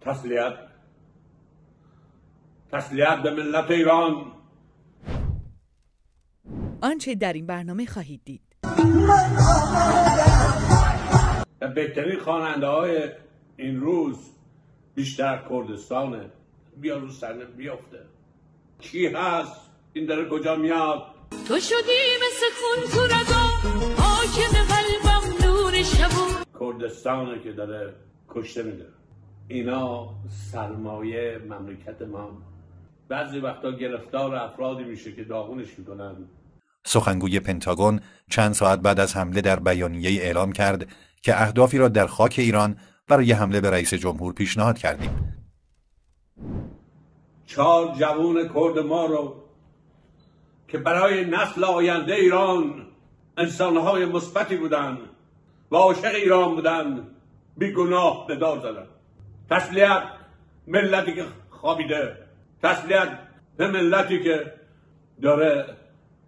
تسلیت تسلیت به ملت ایران. آنچه در این برنامه خواهید دید. بهترین خواننده های این روز بیشتر کردستانه بیا رو سرنه بیافته. کی هست؟ این داره کجا میاد؟ تو شدی مثل خون تو رگا حاکم قلبم نور شبو. کردستانه که داره کشته میده. اینا سرمایه مملکت ما. بعضی وقتا گرفتار افرادی میشه که داغونش می‌کنن. سخنگوی پنتاگون چند ساعت بعد از حمله در بیانیه اعلام کرد که اهدافی را در خاک ایران برای حمله به رئیس جمهور پیشنهاد کردیم. چهار جوون کرد ما رو که برای نسل آینده ایران انسانهای مثبتی بودن و عاشق ایران بودن بی گناه به دار زدن تسلیت ملتی که خوابیده تسلیت به ملتی که داره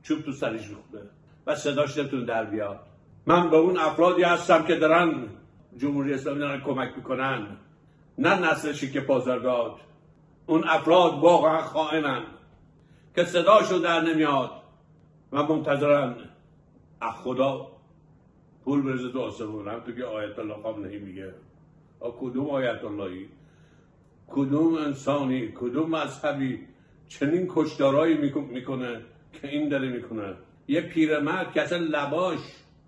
چوب تو سرش می‌خوره و صداش نتون در بیاد. من به اون افرادی هستم که دارن جمهوری اسلامی دارن کمک می‌کنن. نه نسل شیک پازرگاد اون افراد واقعا خائنن که صداشو در نمیاد و منتظرن از خدا پول برزه تو آسمون. هم تو که آیت الله خامنهی میگه. کدوم آیت اللهی کدوم انسانی؟ کدوم مذهبی؟ چنین کشدارایی می‌کنه که این داره می‌کنه. یه پیرمرد که اصلا لباش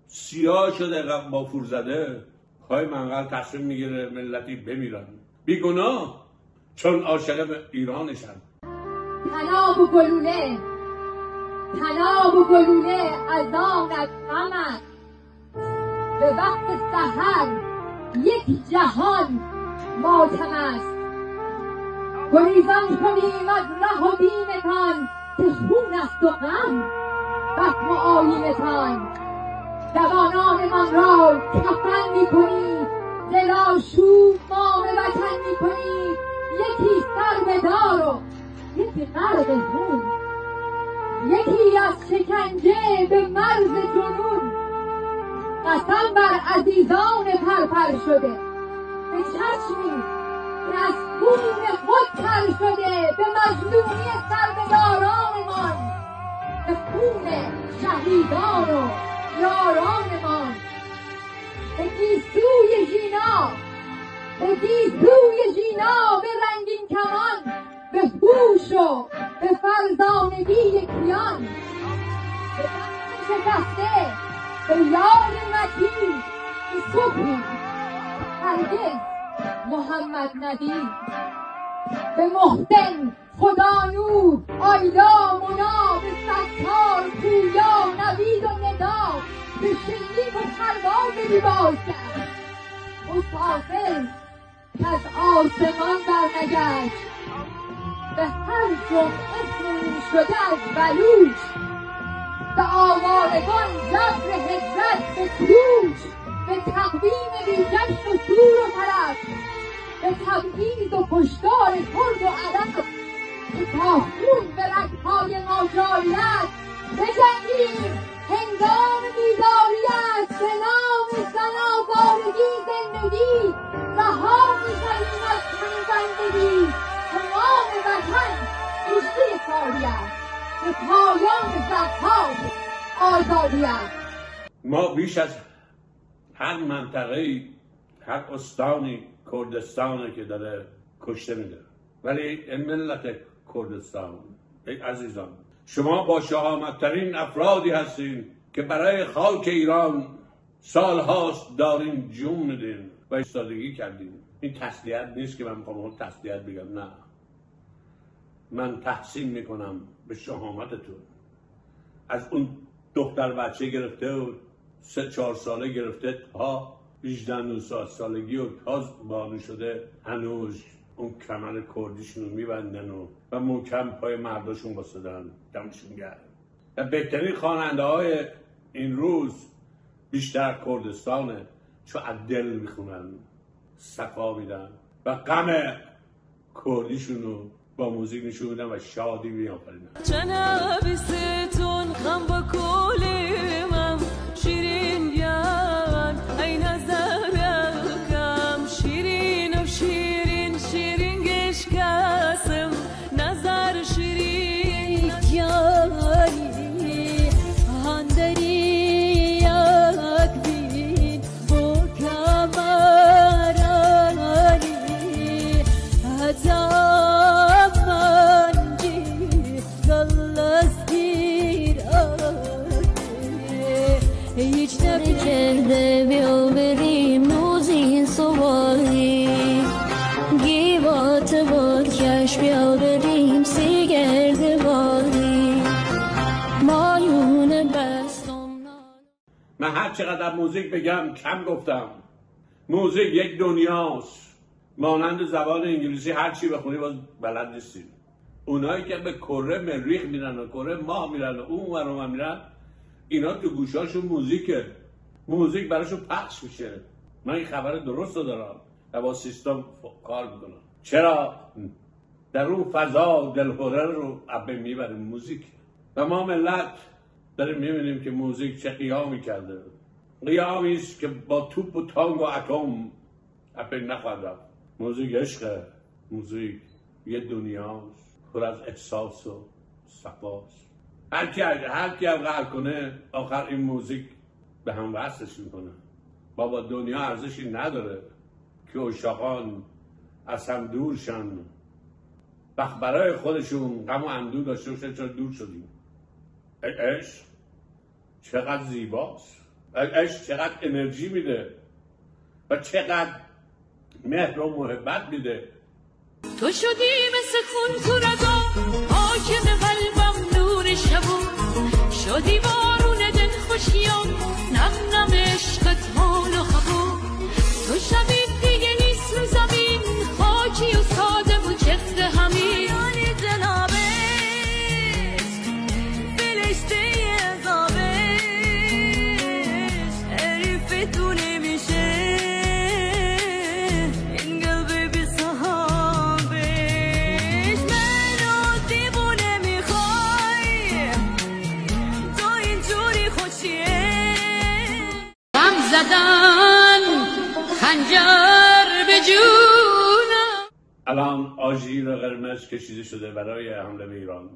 سیاه شده با فور زده های منقل تصمیم می‌گیره ملتی بمیرن. بیگناه چون عاشق ایرانشن. تناب و گلوله. تناب و گلوله از آن به وقت سحر یک جهان ماتم است. گریزان کنیم از ره و بینتان که خون است و غم بخم و آیینتان جوانانمان را کفن می‌کنید دلا شوب مام وطن می‌کنید یکی سر به دار و یکی غرق خون. یکی از شکنجه به مرز جنون. قسم بر عزیزان پرپر شده. به چشمی که از خون خود تر شده. به مظلومی سربدارانمان به خون شهیدان و یارانمان به گیسوی ژینا. به گیسوی ژینا. به رنگین کمان. به هوش و به فرزانگی کیان. به شکسته. به یاد به صبحی هرگز محمد ندید به محسن خدا نور آیلا منا به ستار پویا نوید و ندا. به شیرین و پرواز لباس کرد. مسافر از آسمان برنگشت. به هر جمعه خون شده از بلوش. به آوارگان جبر هجرت به کوچ به تقویم بیجشن و سور و طرف به تبعیض و کشتار کرد و عرب که تا خون به رگهای ما بجنگیم هنگام بیداریت به نام زنازارگی زندگی رها می‌شویم از چنین بندگی تمام وطن کاری است به پایان زدها آزادی است ما بیش از هر منطقه هر استانی کردستانه که داره کشته میده. ولی ملت کردستان ای عزیزان شما با شهامتترین افرادی هستین که برای خاک ایران سالهاست دارین جون میدین و ایستادگی کردین. این تسلیت نیست که من می‌خوام تسلیت بگم نه. من تحسین می‌کنم به شهامتتون. از اون دختر بچه گرفته و سه چهار ساله گرفته تا 18 سالگی و تاز بانو شده هنوز اون کمر کردیشون رو میبندن و و محکم پای مرداشون باسدن دمشون گرد و بهترین خواننده های این روز بیشتر کردستانه. چون از دل می‌خونن. صفا میدن. و غم کردیشون رو با موزیک نشون میدن و شادی میآفرینن من هر چقدر موزیک بگم کم گفتم. موزیک یک دنیاست. مانند زبان انگلیسی هر چی بخونی باز بلد نیستیم. اونایی که به کره مریخ میرن و کره ماه میرن و اون ور میرن اینا تو گوشاشون موزیکه. موزیک براشون پخش میشه. من این خبر درست دارم و با سیستم کار می‌کنم. چرا؟ در اون فضا دلهوره رو ابه می‌بره موزیک. و ما ملت داریم می‌بینیم که موزیک چه قیامی کرده. قیامی است که با توپ و تانگ و اتم ابه نخواهد موزیک عشقه موزیک یه دنیاست پر از احساس و صفاست هر کی هر کی هم کنه آخر این موزیک به هم وصلش می‌کنه. بابا دنیا ارزشی نداره. که اشاقان از هم دورشن وقت برای خودشون غم و اندو داشته باشن چرا دور شدیم؟ عشق چقدر زیباست. عشق چقدر انرژی میده و چقدر مهر و محبت میده. تو شدی مثل خون تو رگا حاکم قلبم نور شبو. شدی بارون دل خوشیام نم نم عشقت قرمز کشیده شده برای حمله به ایران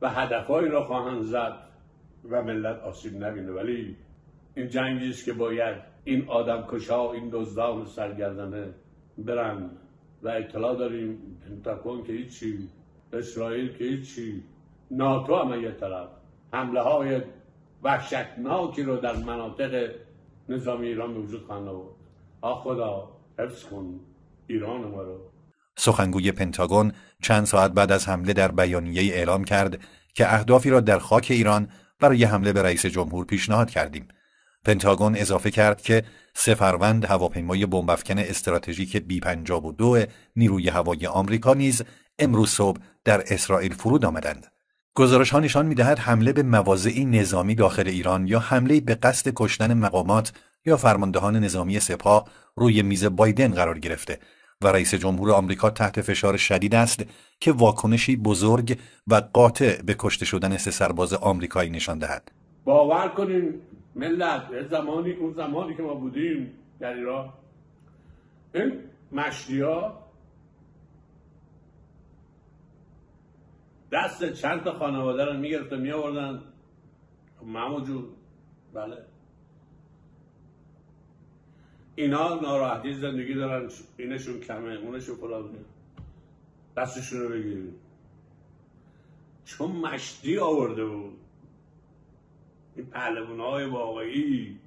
و هدفهایی را خواهند زد و ملت آسیب نبینه. ولی این جنگی است که باید این آدم کشا این دزدان سرگردنه برن و اطلاع داریم. پنتاکون که هیچی اسرائیل که هیچی ناتو هم یه طرف. حمله های وحشتناکی رو در مناطق نظام ایران به وجود خواهند آورد. آ خدا حفظ کن ایران ما رو. سخنگوی پنتاگون چند ساعت بعد از حمله در بیانیه اعلام کرد که اهدافی را در خاک ایران برای حمله به رئیس جمهور پیشنهاد کردیم. پنتاگون اضافه کرد که سه فروند هواپیمای بمبافکن استراتژیک بی 52 نیروی هوایی آمریکا نیز امروز صبح در اسرائیل فرود آمدند. گزارش ها نشان می‌دهد حمله به مواضعی نظامی داخل ایران یا حمله به قصد کشتن مقامات یا فرماندهان نظامی سپاه روی میز بایدن قرار گرفته و رئیس جمهور آمریکا تحت فشار شدید است که واکنشی بزرگ و قاطع به کشته شدن سه سرباز آمریکایی نشان دهد. باور کنین ملت زمانی اون زمانی که ما بودیم در ایران این مشتی ها دست چند تا خانواده رو می‌گرفت می آوردن خب جون بله. اینا ناراحتی زندگی دارن اینشون کمه اونشون فلان دستشون رو بگیریم. چون مشتی آورده بود. این پهلوان های واقعی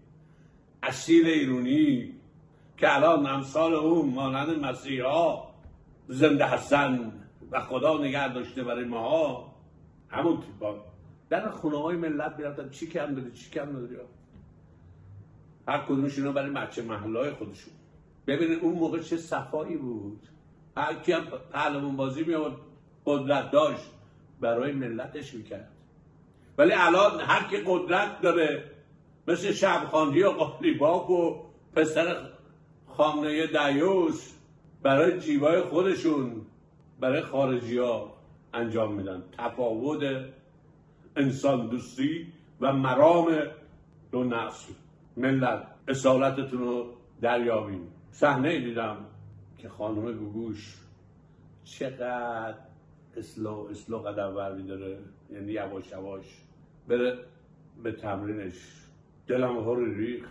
اصیل ایرونی که الان امثال اون مانند مسیح ها زنده هستن و خدا نگه داشته برای ماها همون تیپا در خونه های ملت می‌رفتن چی کم داری چی کم داری؟ هر کدومش اینا برای مچه محله های خودشون. ببینید اون موقع چه صفایی بود. هر کی هم بازی می قدرت داشت برای ملتش می‌کرد. ولی الان هر کی قدرت داره مثل شبخاندی و قالیباف و پسر خامنه دیوس برای جیبای خودشون برای خارجی ها انجام میدن. تفاوت انسان دوستی و مرام دو نسل ملت اصالتتون رو دریابیم. صحنه دیدم که خانم گوگوش چقدر اسلو اسلو قدم ور داره یعنی یواش یواش بره به تمرینش. دلم هر ریخ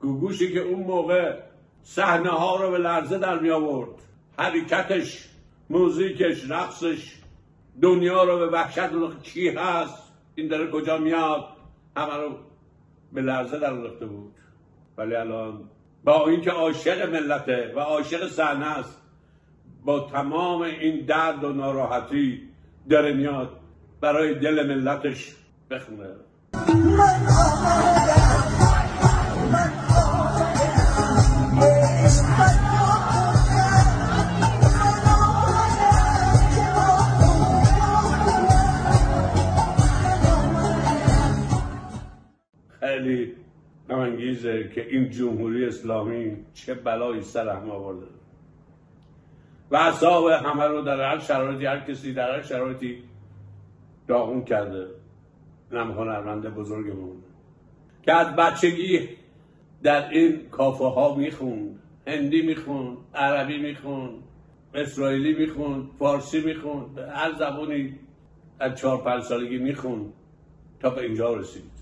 گوگوشی که اون موقع صحنه ها رو به لرزه در می آورد. حرکتش موزیکش رقصش دنیا رو به وحشت کی هست؟ این داره کجا میاد؟ همه رو به لرزه در بود. ولی الان با اینکه عاشق ملته و عاشق صحنه است با تمام این درد و ناراحتی داره میاد برای دل ملتش بخونه. چیزه که این جمهوری اسلامی چه بلایی سر هم آورده. و اصاب همه رو در هر شرایطی هر کسی در هر شرایطی داغون کرده. نم هنرمنده بزرگمون. که از بچگی در این کافه ها می‌خوند. هندی می‌خوند عربی می‌خوند اسرائیلی می‌خوند فارسی می‌خوند. هر زبانی از چهار پنج سالگی می‌خوند تا به اینجا رسید.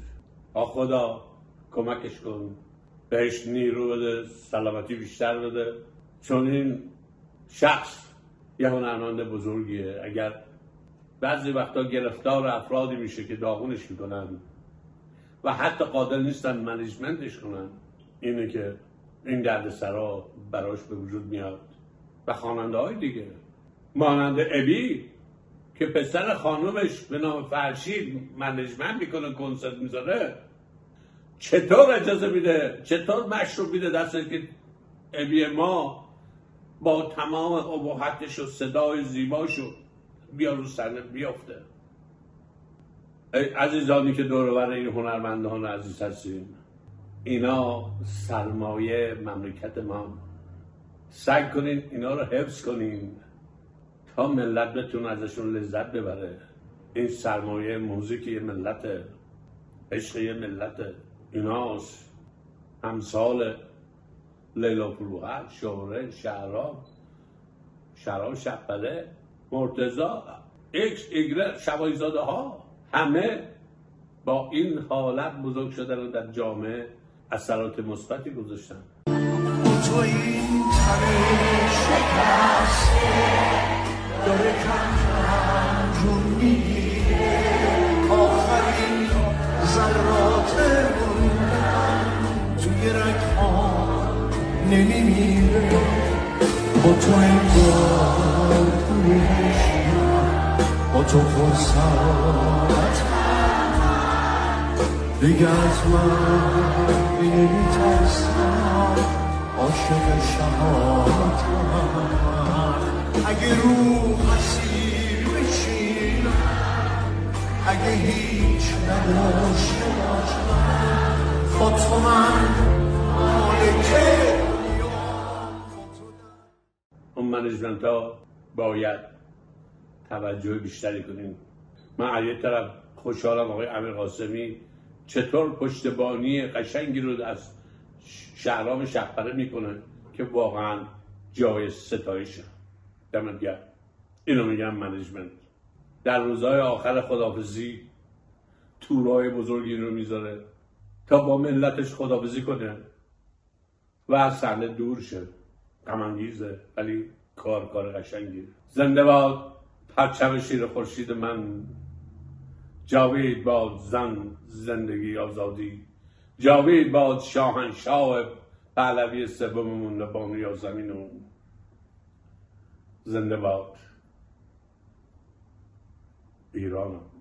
آ خدا کمکش کن. بهش نیرو بده سلامتی بیشتر بده. چون این شخص یه هنرمند بزرگیه. اگر بعضی وقتا گرفتار افرادی میشه که داغونش می‌کنن و حتی قادر نیستن منیجمنتش کنن اینه که این درد سرا براش به وجود میاد. و خواننده های دیگه. مانند ابی که پسر خانومش به نام فرشید منیجمنت می‌کنه کنسرت می‌ذاره. چطور اجازه میده؟ چطور مشروب میده؟ دست که ابی ما با تمام ابهتش و صدای زیباشو بیا رو صحنه بیافته. عزیزانی که دور این هنرمندان عزیز هستیم اینا سرمایه مملکت ما. سعی کنین اینا رو حفظ کنین. تا ملت بتون ازشون لذت ببره. این سرمایه موزیک یه ملت عشق یه ملت ایناست. امثال لیلا فروغت شهره شهرام شهرام شپله مرتزا ایکس ایگره شوایزاده ها همه با این حالت بزرگ شدن در جامعه اثرات مثبتی گذاشتن. داره کم کم جون می‌گیره. آخرین ذرات توی رگ ها نمیمیره. با تو انگار با تو فرصت دیگه از من نمیترسم. عاشق شهادتم اگه رو مسیر بشینم اگه هیچ نداشته باشم با تو من مالکه. اون منیجمنت ها باید توجه بیشتری کنیم. من از یه طرف خوشحالم آقای امیر قاسمی چطور پشتبانی قشنگی رو از شهرام شهپره می‌کنن که واقعا جای ستایشه دمت گرم. اینو میگم منیجمنت. در روزهای آخر خدافزی تورای بزرگی رو می‌ذاره تا با ملتش خدافزی کنه و از صحنه دور شه. غمانگیزه ولی کار کار قشنگی. زنده باد پرچم شیر خورشید من. جاوید باد زن زندگی آزادی. جاوید باد شاهنشاه پهلوی سوممون بانوی زمینمون زنده باد ایرانم.